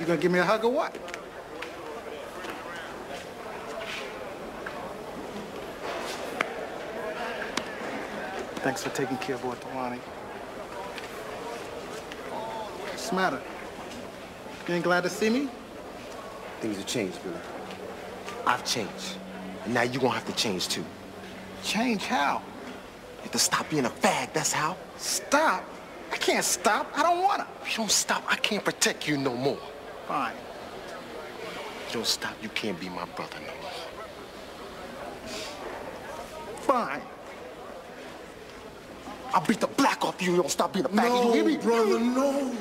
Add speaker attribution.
Speaker 1: You gonna give me a hug or what? Thanks for taking care of boy Tumani. What's the matter? You ain't glad to see me?
Speaker 2: Things have changed, Billy. I've changed. And now you're gonna have to change too.
Speaker 1: Change how?
Speaker 2: You have to stop being a fag, that's how.
Speaker 1: Stop? I can't stop. I don't wanna.
Speaker 2: If you don't stop, I can't protect you no more.
Speaker 1: Fine.
Speaker 2: Don't stop, you can't be my brother no more.
Speaker 1: Fine.
Speaker 2: I'll beat the black off you you don't stop being a faggot. you hear
Speaker 1: No,
Speaker 2: me?
Speaker 1: brother, no.